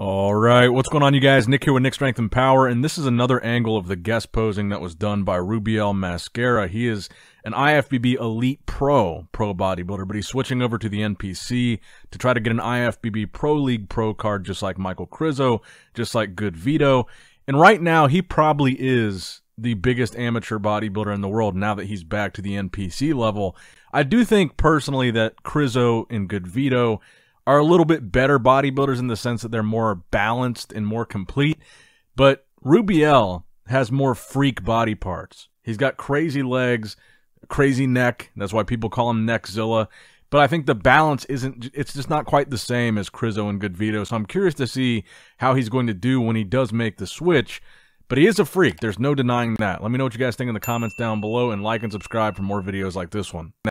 All right, what's going on, you guys? Nick here with Nick Strength and Power, and this is another angle of the guest posing that was done by Rubiel Mosquera. He is an IFBB Elite Pro pro bodybuilder, but he's switching over to the NPC to try to get an IFBB Pro League Pro card, just like Michael Krizo, just like Good Vito. And right now, he probably is the biggest amateur bodybuilder in the world now that he's back to the NPC level. I do think personally that Krizo and Good Vito are a little bit better bodybuilders in the sense that they're more balanced and more complete. But Rubiel has more freak body parts. He's got crazy legs, crazy neck. That's why people call him Neckzilla. But I think the balance isn't, it's just not quite the same as Krizo and Good Vito. So I'm curious to see how he's going to do when he does make the switch. But he is a freak. There's no denying that. Let me know what you guys think in the comments down below and like and subscribe for more videos like this one.